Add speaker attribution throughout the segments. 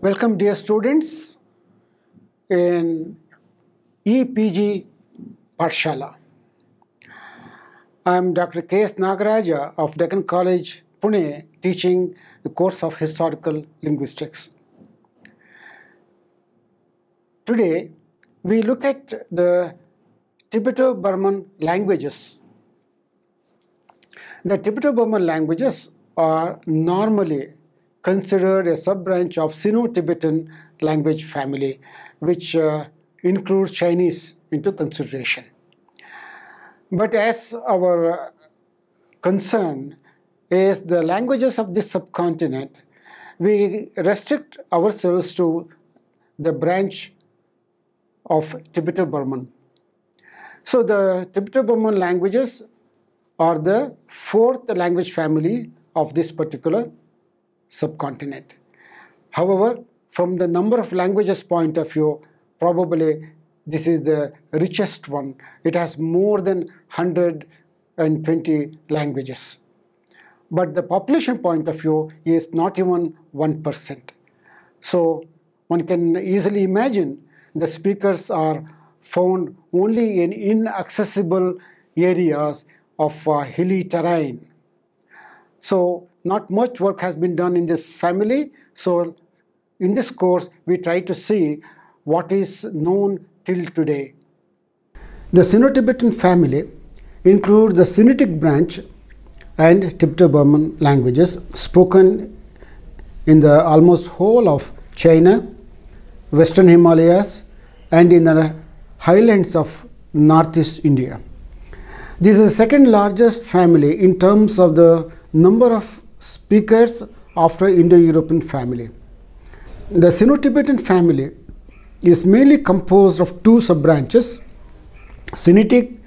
Speaker 1: Welcome dear students in EPG Pathshala. I am Dr. K.S. Nagaraja of Deccan College, Pune, teaching the course of Historical Linguistics. Today, we look at the Tibeto-Burman languages. The Tibeto-Burman languages are normally considered a sub-branch of Sino-Tibetan language family, which uh, includes Chinese into consideration. But as our concern is the languages of this subcontinent, we restrict ourselves to the branch of Tibeto-Burman. So the Tibeto-Burman languages are the fourth language family of this particular subcontinent. However, from the number of languages point of view, probably this is the richest one. It has more than 120 languages. But the population point of view is not even 1%. So one can easily imagine the speakers are found only in inaccessible areas of uh, hilly terrain. So not much work has been done in this family. So in this course, we try to see what is known till today. The Sino-Tibetan family includes the Sinitic branch and Tibeto-Burman languages spoken in the almost whole of China, Western Himalayas, and in the highlands of Northeast India. This is the second largest family in terms of the number of speakers after Indo-European family. The Sino-Tibetan family is mainly composed of two sub-branches, Sinitic,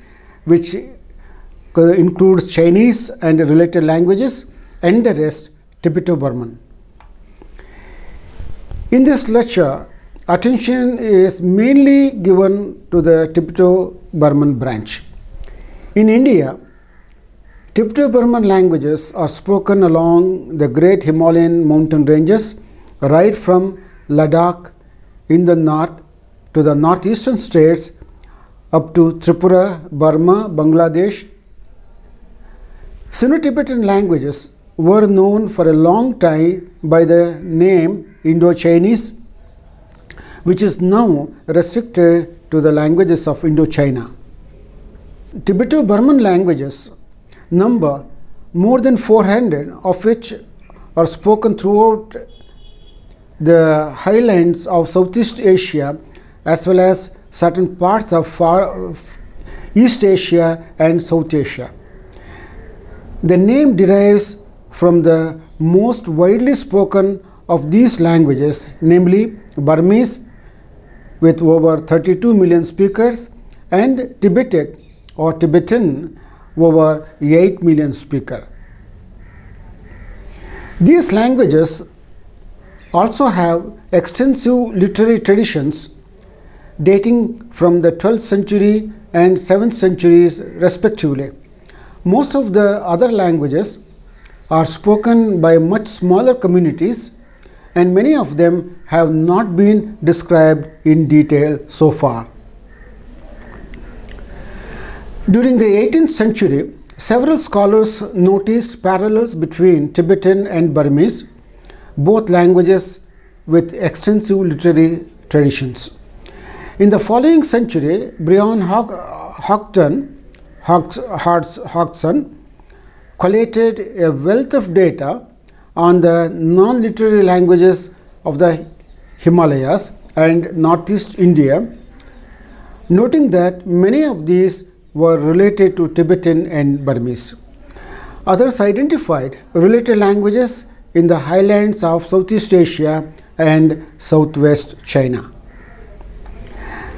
Speaker 1: which uh, includes Chinese and related languages, and the rest Tibeto-Burman. In this lecture, attention is mainly given to the Tibeto-Burman branch. In India, Tibeto-Burman languages are spoken along the great Himalayan mountain ranges right from Ladakh in the north to the northeastern states up to Tripura, Burma, Bangladesh. Sino-Tibetan languages were known for a long time by the name Indo-Chinese, which is now restricted to the languages of Indochina. Tibeto-Burman languages number more than 400 of which are spoken throughout the highlands of Southeast Asia as well as certain parts of far East Asia and South Asia. The name derives from the most widely spoken of these languages, namely Burmese with over 32 million speakers and Tibetic or Tibetan over 8 million speakers. These languages also have extensive literary traditions dating from the 12th century and 7th centuries respectively. Most of the other languages are spoken by much smaller communities and many of them have not been described in detail so far. During the 18th century, several scholars noticed parallels between Tibetan and Burmese, both languages with extensive literary traditions. In the following century, Brian Hodgson, Hodgson collated a wealth of data on the non-literary languages of the Himalayas and northeast India, noting that many of these were related to Tibetan and Burmese. Others identified related languages in the highlands of Southeast Asia and southwest China.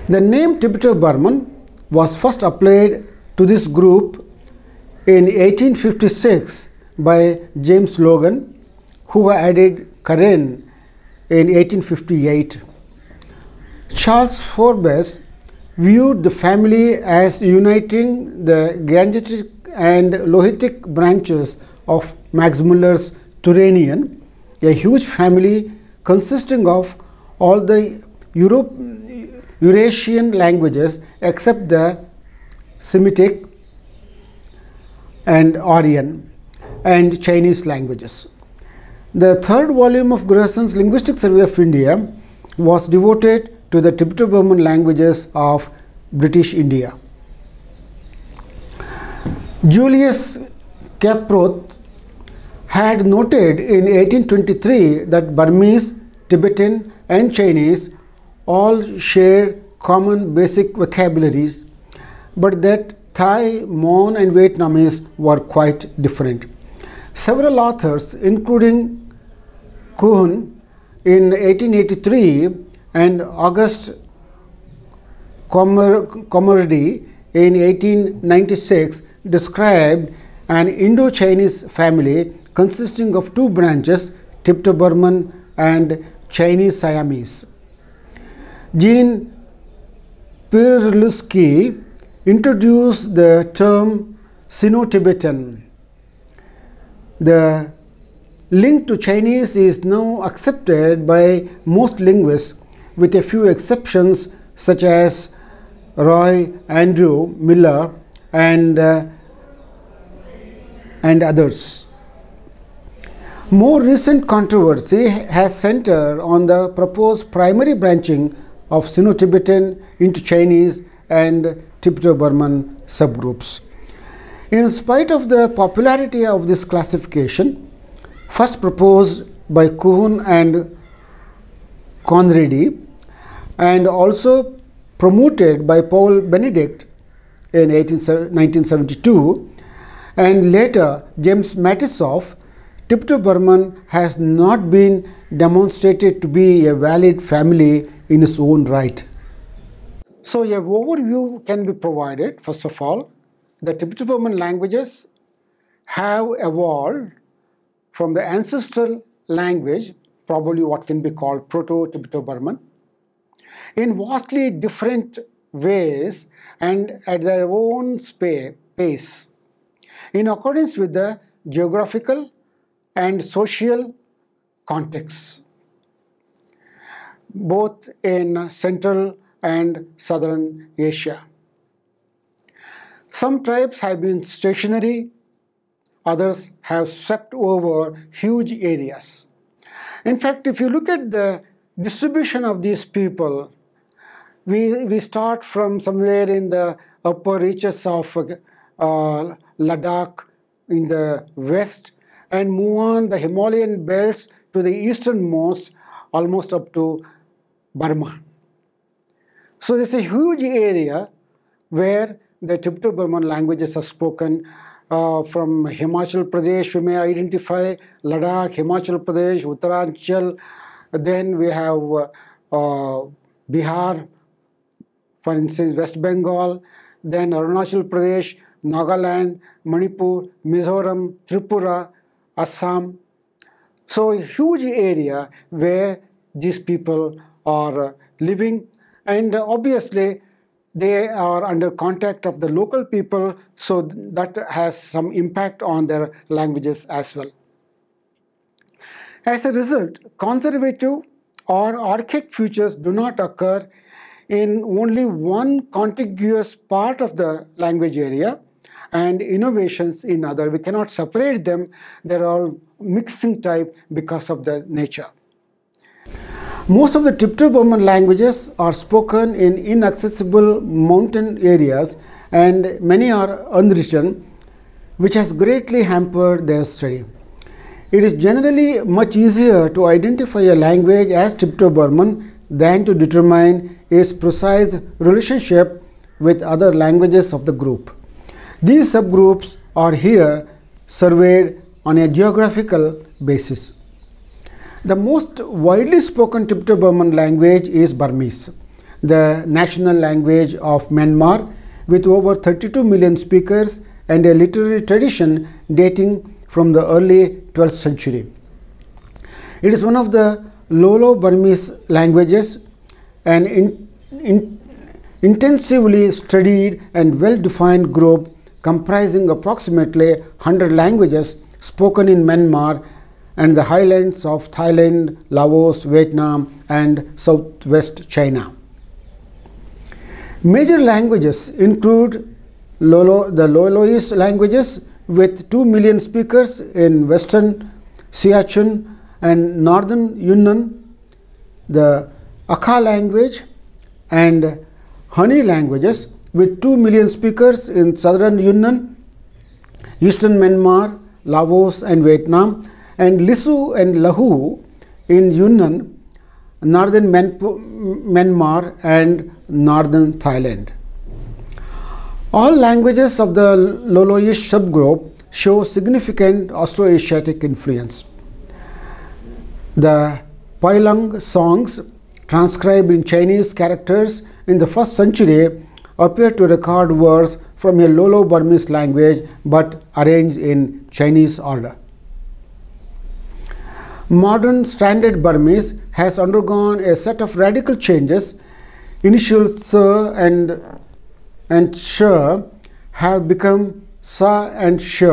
Speaker 1: The name Tibeto-Burman was first applied to this group in 1856 by James Logan, who added Karen in 1858. Charles Forbes viewed the family as uniting the Gangetic and Lohitic branches of Max Muller's Turanian, a huge family consisting of all the Europe, Eurasian languages except the Semitic and Aryan and Chinese languages. The third volume of Grierson's Linguistic Survey of India was devoted to the Tibeto-Burman languages of British India. Julius Klaproth had noted in 1823 that Burmese, Tibetan and Chinese all share common basic vocabularies, but that Thai, Mon and Vietnamese were quite different. Several authors, including Kuhn in 1883 and August Conrady in 1896, described an Indo-Chinese family consisting of two branches, Tibeto-Burman and Chinese Siamese. Jean Przyluski introduced the term Sino-Tibetan. The link to Chinese is now accepted by most linguists with a few exceptions such as Roy Andrew Miller and, uh, and others. More recent controversy has centered on the proposed primary branching of Sino-Tibetan into Chinese and Tibeto-Burman subgroups. In spite of the popularity of this classification, first proposed by Kuhn and Conrady and also promoted by Paul Benedict in 18, 1972 and later James Matisoff, Tibeto-Burman has not been demonstrated to be a valid family in its own right. So a overview can be provided. First of all, the Tibeto-Burman languages have evolved from the ancestral language, probably what can be called Proto-Tibeto-Burman, in vastly different ways and at their own pace, in accordance with the geographical and social contexts, both in Central and Southern Asia. Some tribes have been stationary, others have swept over huge areas. In fact, if you look at the distribution of these people, we, we start from somewhere in the upper reaches of uh, Ladakh in the west and move on the Himalayan belts to the easternmost, almost up to Burma. So this is a huge area where the Tibeto-Burman languages are spoken. Uh, from Himachal Pradesh, we may identify Ladakh, Himachal Pradesh, Uttaranchal. Then we have uh, uh, Bihar, for instance, West Bengal. Then Arunachal Pradesh, Nagaland, Manipur, Mizoram, Tripura, Assam. So a huge area where these people are living and obviously they are under contact of the local people so that has some impact on their languages as well. As a result, conservative or archaic features do not occur in only one contiguous part of the language area and innovations in other. We cannot separate them. They're all mixing type because of the nature. Most of the Tibeto-Burman languages are spoken in inaccessible mountain areas and many are unwritten, which has greatly hampered their study. It is generally much easier to identify a language as Tibeto-Burman than to determine its precise relationship with other languages of the group. These subgroups are here surveyed on a geographical basis. The most widely spoken Tibeto-Burman language is Burmese, the national language of Myanmar with over 32 million speakers and a literary tradition dating from the early 12th century. It is one of the Lolo Burmese languages, an in, in, intensively studied and well-defined group comprising approximately 100 languages spoken in Myanmar and the highlands of Thailand, Laos, Vietnam, and southwest China. Major languages include Lolo, the Loloese languages with 2 million speakers in western Sichuan and northern Yunnan, the Akha language and Hani languages with 2 million speakers in southern Yunnan, eastern Myanmar, Laos and Vietnam and Lisu and Lahu in Yunnan, northern Myanmar and northern Thailand. All languages of the Loloish subgroup show significant Austroasiatic influence. The Bailang songs transcribed in Chinese characters in the first century appear to record words from a Lolo Burmese language but arranged in Chinese order. Modern Standard Burmese has undergone a set of radical changes. Initials S and, and Sh have become Sa and Sh.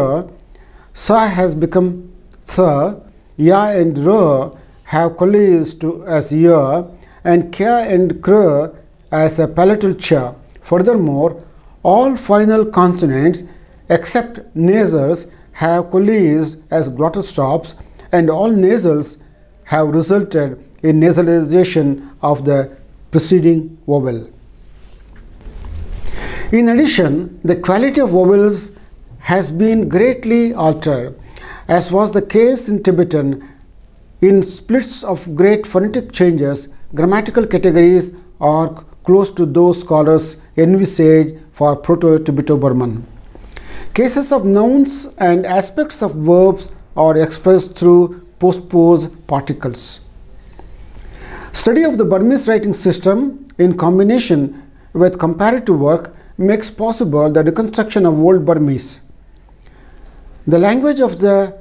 Speaker 1: Sa has become Th. Ya and R have coalesced as Ya and Kya and Kr as a palatal Ch. Furthermore, all final consonants except nasals have coalesced as glottal stops and all nasals have resulted in nasalization of the preceding vowel. In addition, the quality of vowels has been greatly altered, as was the case in Tibetan. In splits of great phonetic changes, grammatical categories are close to those scholars envisage for Proto-Tibeto-Burman. Cases of nouns and aspects of verbs are expressed through postpose particles. Study of the Burmese writing system in combination with comparative work makes possible the reconstruction of Old Burmese. The language of the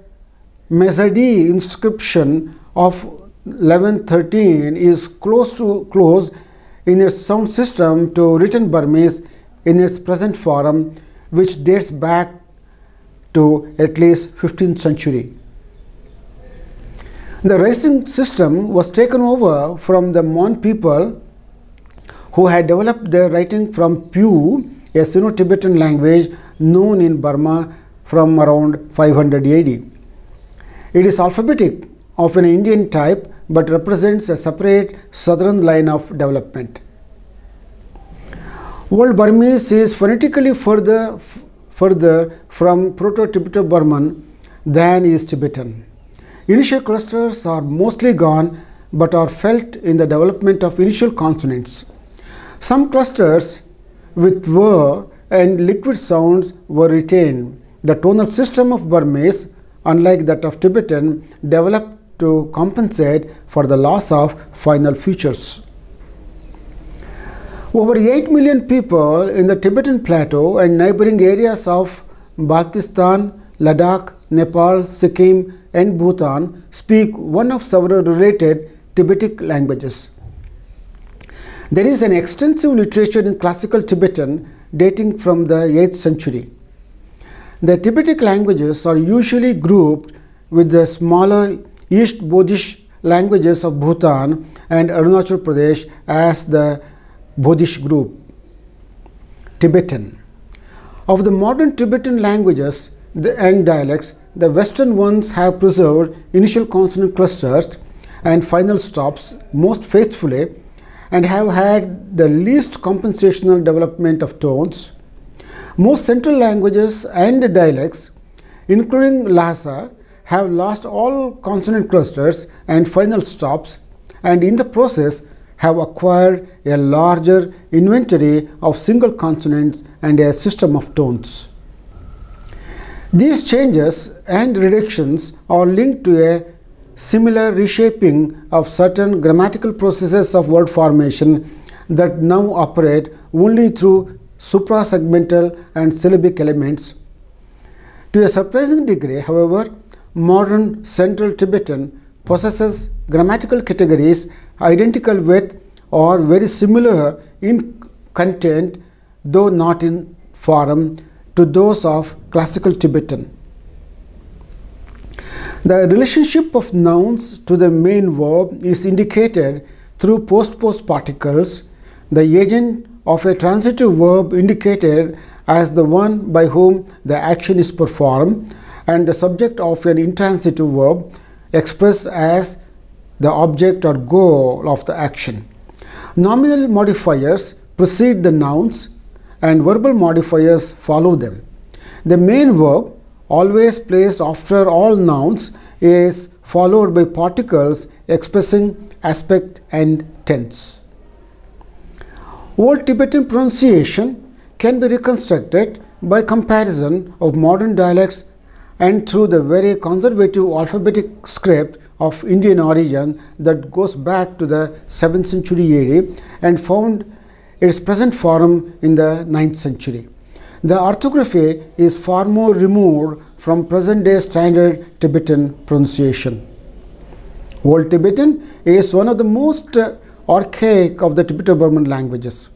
Speaker 1: Myazedi inscription of 1113 is close to close in its sound system to written Burmese in its present form which dates back to at least 15th century. The writing system was taken over from the Mon people who had developed their writing from Pyu, a Sino-Tibetan language known in Burma from around 500 AD. It is alphabetic of an Indian type but represents a separate southern line of development. Old Burmese is phonetically further further from Proto-Tibeto-Burman than is Tibetan. Initial clusters are mostly gone but are felt in the development of initial consonants. Some clusters with w and liquid sounds were retained. The tonal system of Burmese, unlike that of Tibetan, developed to compensate for the loss of final features. Over 8 million people in the Tibetan plateau and neighboring areas of Baltistan, Ladakh, Nepal, Sikkim, and Bhutan speak one of several related Tibetic languages. There is an extensive literature in classical Tibetan dating from the 8th century. The Tibetic languages are usually grouped with the smaller East Bodish languages of Bhutan and Arunachal Pradesh as the Bodish group. Tibetan. Of the modern Tibetan languages and dialects, the western ones have preserved initial consonant clusters and final stops most faithfully and have had the least compensational development of tones. Most central languages and dialects, including Lhasa, have lost all consonant clusters and final stops and in the process have acquired a larger inventory of single consonants and a system of tones. These changes and reductions are linked to a similar reshaping of certain grammatical processes of word formation that now operate only through suprasegmental and syllabic elements. To a surprising degree, however, modern Central Tibetan possesses grammatical categories identical with or very similar in content though not in form to those of classical Tibetan. The relationship of nouns to the main verb is indicated through post-post particles, the agent of a transitive verb indicated as the one by whom the action is performed and the subject of an intransitive verb expressed as the object or goal of the action. Nominal modifiers precede the nouns and verbal modifiers follow them. The main verb, always placed after all nouns, is followed by particles expressing aspect and tense. Old Tibetan pronunciation can be reconstructed by comparison of modern dialects and through the very conservative alphabetic script of Indian origin that goes back to the 7th century AD and found its present form in the 9th century. The orthography is far more removed from present day standard Tibetan pronunciation. Old Tibetan is one of the most archaic of the Tibeto-Burman languages.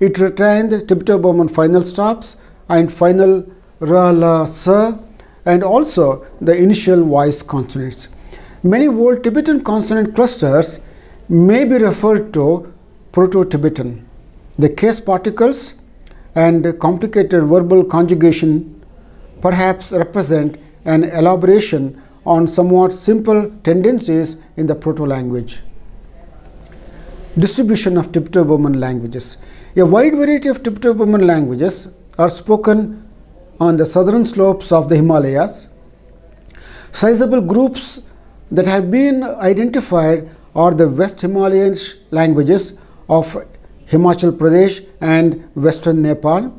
Speaker 1: It retained Tibeto-Burman final stops and final ra, la, sa and also the initial voice consonants. Many old Tibetan consonant clusters may be referred to Proto-Tibetan. The case particles and complicated verbal conjugation perhaps represent an elaboration on somewhat simple tendencies in the proto-language. Distribution of Tibeto-Burman languages. A wide variety of Tibeto-Burman languages are spoken on the southern slopes of the Himalayas. Sizable groups that have been identified are the West Himalayan languages of Himachal Pradesh and Western Nepal,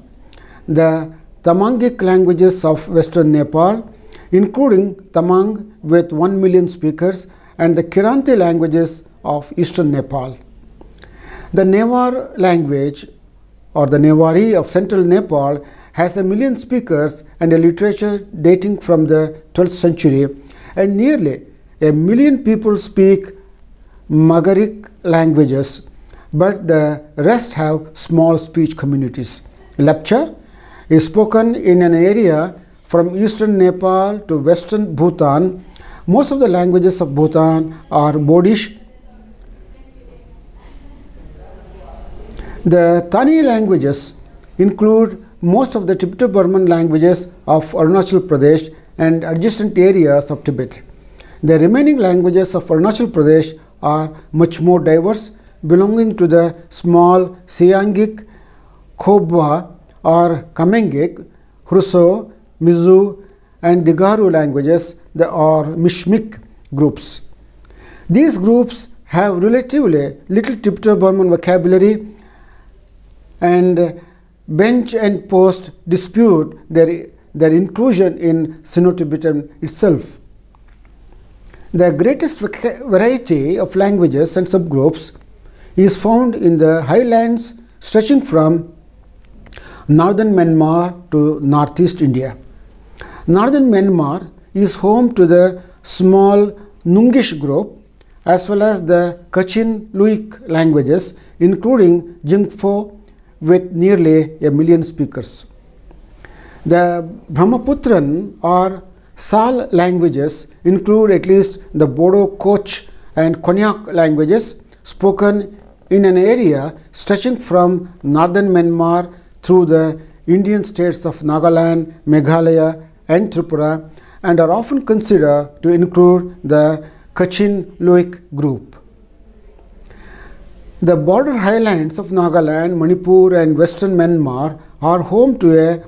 Speaker 1: the Tamangic languages of Western Nepal, including Tamang with 1 million speakers, and the Kiranti languages of Eastern Nepal. The Newar language or the Newari of central Nepal has a million speakers and a literature dating from the 12th century and nearly a million people speak Magaric languages, but the rest have small speech communities. Lepcha is spoken in an area from eastern Nepal to western Bhutan. Most of the languages of Bhutan are Bodish. The Tani languages include most of the Tibeto-Burman languages of Arunachal Pradesh and adjacent areas of Tibet. The remaining languages of Arunachal Pradesh are much more diverse, belonging to the small Siangic, Khobwa or Kamengic, Hruso, Mizu and Digaru languages that are Mishmic groups. These groups have relatively little Tibeto-Burman vocabulary and uh, Blench and post dispute their, their inclusion in Sino-Tibetan itself. The greatest variety of languages and subgroups is found in the highlands stretching from northern Myanmar to northeast India. Northern Myanmar is home to the small Nungish group as well as the Kachin Luic languages including Jingpo with nearly a million speakers. The Brahmaputran or Sal languages include at least the Bodo Koch and Konyak languages spoken in an area stretching from northern Myanmar through the Indian states of Nagaland, Meghalaya and Tripura and are often considered to include the Kachin Luic group. The border highlands of Nagaland, Manipur and western Myanmar are home to a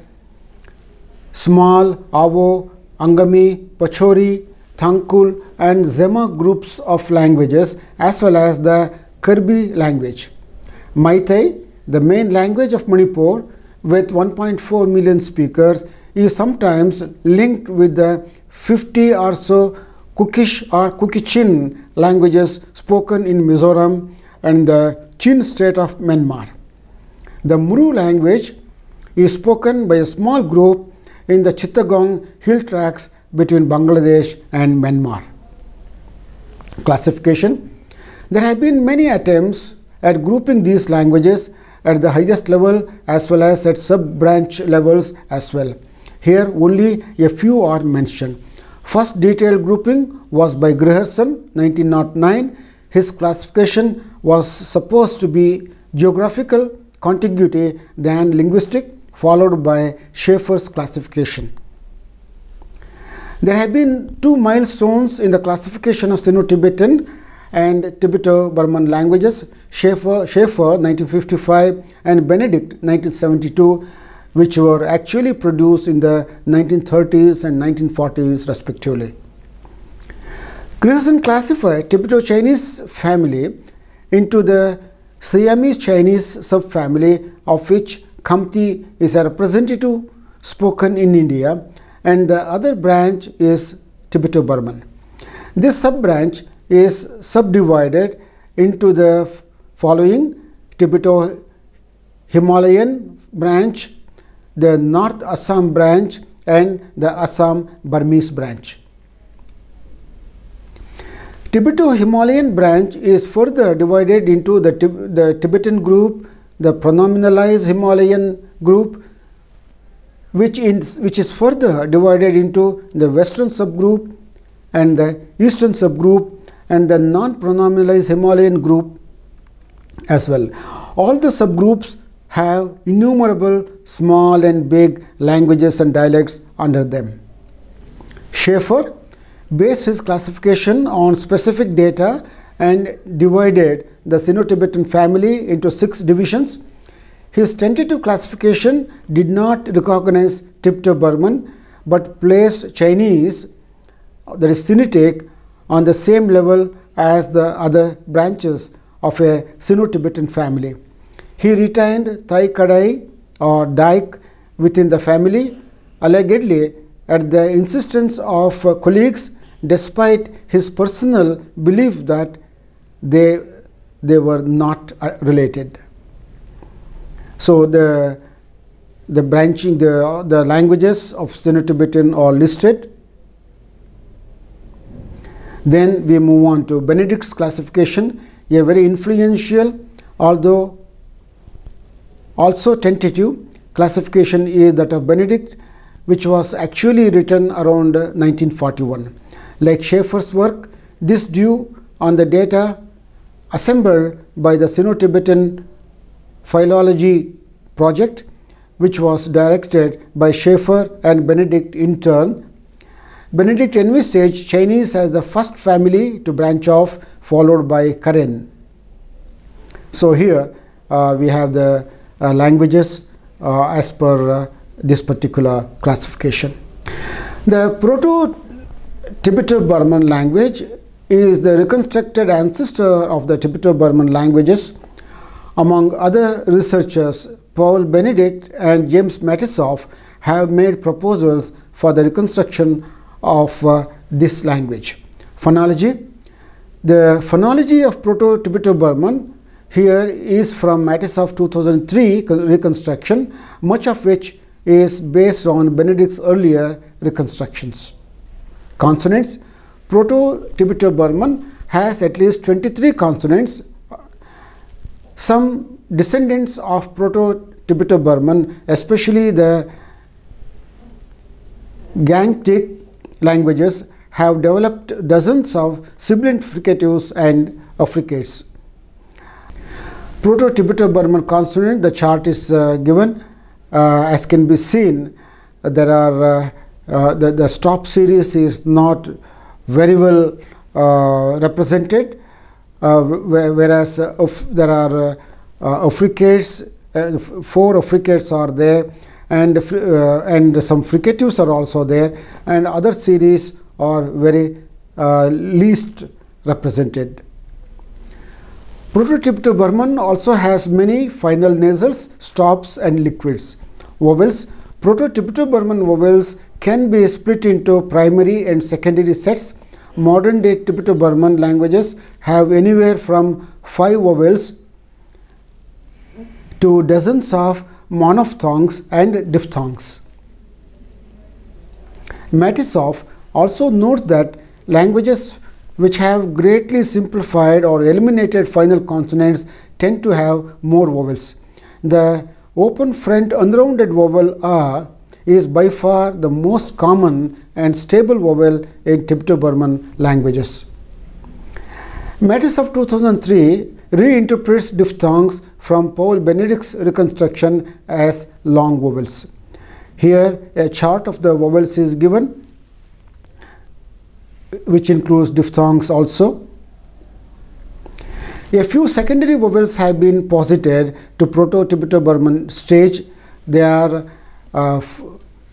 Speaker 1: small Awo Angami, Pochuri, Tangkhul and Zeme groups of languages as well as the Karbi language. Meitei, the main language of Manipur with 1.4 million speakers is sometimes linked with the 50 or so Kukish or Kukichin languages spoken in Mizoram and the Chin state of Myanmar. The Muru language is spoken by a small group in the Chittagong hill tracts between Bangladesh and Myanmar. Classification There have been many attempts at grouping these languages at the highest level as well as at sub branch levels as well. Here only a few are mentioned. First detailed grouping was by Grierson 1909. His classification was supposed to be geographical contiguity than linguistic followed by Shafer's classification. There have been two milestones in the classification of Sino-Tibetan and Tibeto-Burman languages, Shafer, Shafer 1955 and Benedict 1972, which were actually produced in the 1930s and 1940s respectively. Grierson classified Tibeto-Chinese family into the Siamese Chinese subfamily of which Khamti is a representative spoken in India and the other branch is Tibeto-Burman. This sub-branch is subdivided into the following Tibeto-Himalayan branch, the North Assam branch and the Assam Burmese branch. Tibeto-Himalayan branch is further divided into the, the Tibetan group, the pronominalized Himalayan group, which, in, which is further divided into the western subgroup and the eastern subgroup and the non-pronominalized Himalayan group as well. All the subgroups have innumerable small and big languages and dialects under them. Shafer based his classification on specific data and divided the Sino-Tibetan family into six divisions his tentative classification did not recognize Tibeto-Burman but placed Chinese, that is Sinitic, on the same level as the other branches of a Sino-Tibetan family. He retained Thai Kadai or Daic within the family, allegedly at the insistence of colleagues despite his personal belief that they, they were not uh, related. So the the branching the the languages of Sino-Tibetan are listed. Then we move on to Benedict's classification, a very influential, although also tentative classification is that of Benedict, which was actually written around 1941. Like Shafer's work, this due on the data assembled by the Sino-Tibetan philology project which was directed by Shafer and Benedict in turn. Benedict envisaged Chinese as the first family to branch off followed by Karen. So here uh, we have the uh, languages uh, as per uh, this particular classification. The Proto-Tibeto-Burman language is the reconstructed ancestor of the Tibeto-Burman languages among other researchers, Paul Benedict and James Matisoff have made proposals for the reconstruction of uh, this language. Phonology. The phonology of Proto-Tibeto-Burman here is from Matisoff 2003 reconstruction, much of which is based on Benedict's earlier reconstructions. Consonants. Proto-Tibeto-Burman has at least 23 consonants some descendants of Proto-Tibeto-Burman, especially the Gangtik languages, have developed dozens of sibilant fricatives and affricates. Proto-Tibeto-Burman consonant, the chart is uh, given. Uh, as can be seen, there are uh, uh the, the stop series is not very well uh, represented uh, whereas uh, there are uh, affricates, four affricates are there and and some fricatives are also there and other series are very least represented. Proto-Tibeto-Burman also has many final nasals, stops and liquids. Vowels. Proto-Tibeto-Burman vowels can be split into primary and secondary sets modern day Tibeto-Burman languages have anywhere from 5 vowels to dozens of monophthongs and diphthongs. Matisoff also notes that languages which have greatly simplified or eliminated final consonants tend to have more vowels. The open front unrounded vowel a is by far the most common and stable vowel in Tibeto-Burman languages. Matisoff 2003 reinterprets diphthongs from Paul Benedict's reconstruction as long vowels. Here a chart of the vowels is given which includes diphthongs also. A few secondary vowels have been posited to Proto-Tibeto-Burman stage. They are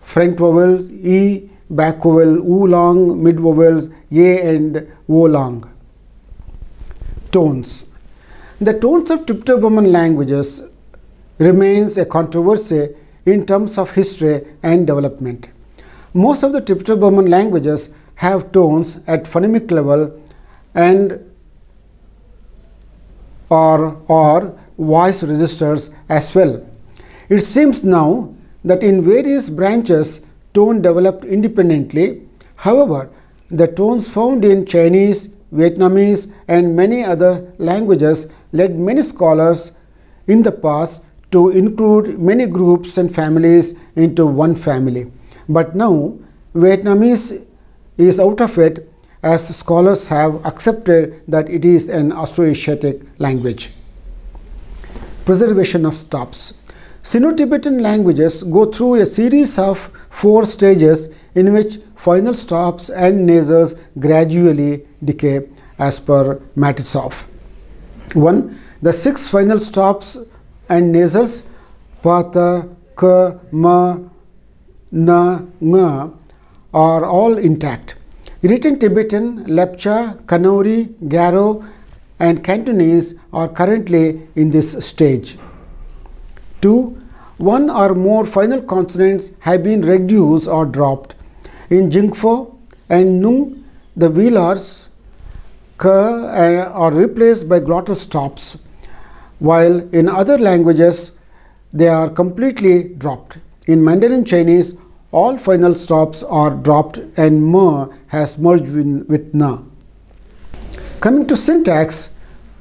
Speaker 1: front vowels E, back vowel U long, mid vowels A and O long. Tones. The tones of Tibeto-Burman languages remains a controversy in terms of history and development. Most of the Tibeto-Burman languages have tones at phonemic level and or, or voice registers as well. It seems now that in various branches tone developed independently. However, the tones found in Chinese, Vietnamese and many other languages led many scholars in the past to include many groups and families into one family. But now Vietnamese is out of it as scholars have accepted that it is an Austroasiatic language. Preservation of stops. Sino-Tibetan languages go through a series of four stages in which final stops and nasals gradually decay as per Matisoff. 1. The six final stops and nasals pata, ka, ma, na, nga are all intact. Written Tibetan, Lepcha, Kanauri, Garo and Cantonese are currently in this stage. 2. One or more final consonants have been reduced or dropped. In Jingpo and Nung, the velars uh, are replaced by glottal stops, while in other languages they are completely dropped. In Mandarin Chinese, all final stops are dropped and ma has merged with, with na. Coming to syntax,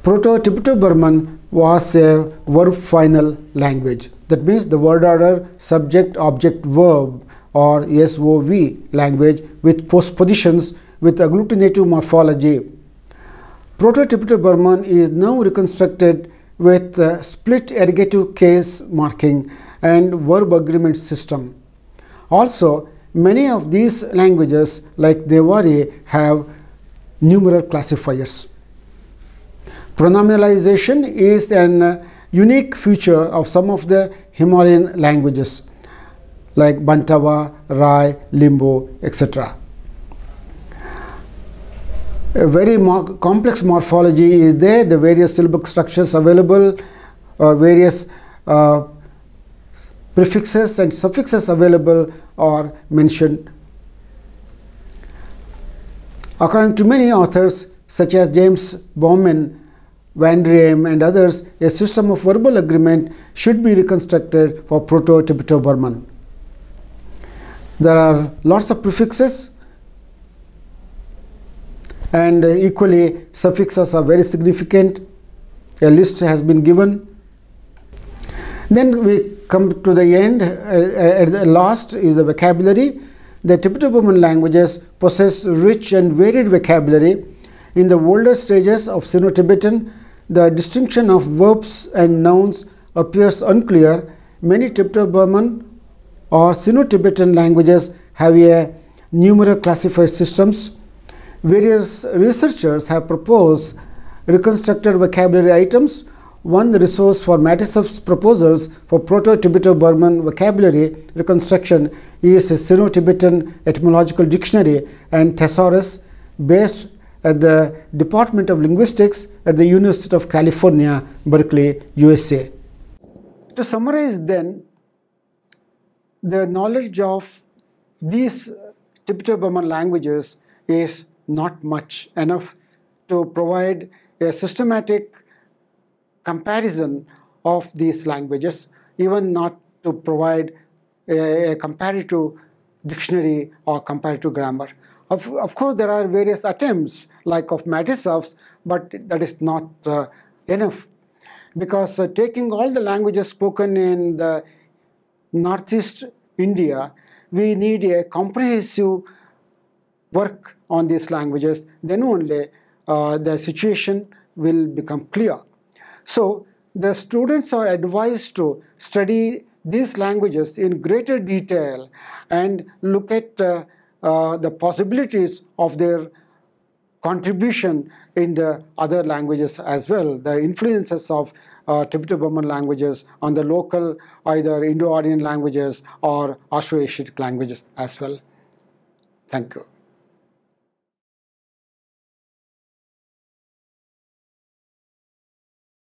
Speaker 1: Proto-Tibeto-Burman was a verb final language. That means the word order subject object verb or SOV language with postpositions with agglutinative morphology. Proto-Tibeto-Burman is now reconstructed with split ergative case marking and verb agreement system. Also, many of these languages like Devari have numeral classifiers. Pronominalization is an uh, unique feature of some of the Himalayan languages like Bantawa, Rai, Limbu, etc. A very complex morphology is there, the various syllabic structures available, uh, various uh, prefixes and suffixes available are mentioned. According to many authors such as James Bauman, Van and others, a system of verbal agreement should be reconstructed for Proto-Tibeto-Burman. There are lots of prefixes and equally suffixes are very significant. A list has been given. Then we come to the end, uh, uh, at the last is the vocabulary. The Tibeto-Burman languages possess rich and varied vocabulary. In the older stages of Sino-Tibetan, the distinction of verbs and nouns appears unclear. Many Tibeto-Burman or Sino-Tibetan languages have a numeral classifier systems. Various researchers have proposed reconstructed vocabulary items one resource for Matisoff's proposals for Proto-Tibeto-Burman vocabulary reconstruction is a Sino-Tibetan etymological dictionary and thesaurus based at the Department of Linguistics at the University of California, Berkeley, USA. To summarize then, the knowledge of these Tibeto-Burman languages is not much enough to provide a systematic comparison of these languages, even not to provide a, a comparative dictionary or comparative grammar. Of, of course, there are various attempts like of Matisoff's, but that is not uh, enough because uh, taking all the languages spoken in the northeast India, we need a comprehensive work on these languages, then only uh, the situation will become clear. So the students are advised to study these languages in greater detail and look at uh, uh, the possibilities of their contribution in the other languages as well, the influences of uh, Tibeto-Burman languages on the local either Indo-Aryan languages or Austroasiatic languages as well. Thank you.